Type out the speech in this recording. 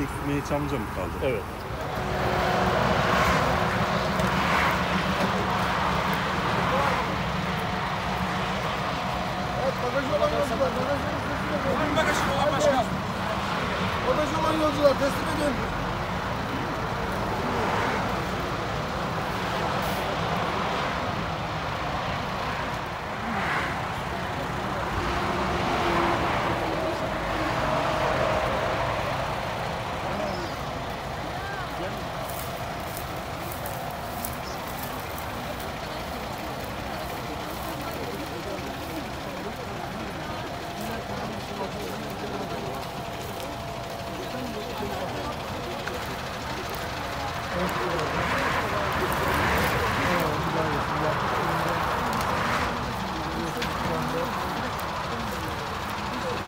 İlk Meriç amca mı kaldı? Evet. Bagajı olan yolcular. Bagajı olan başka. 上はデスメディム Thank you.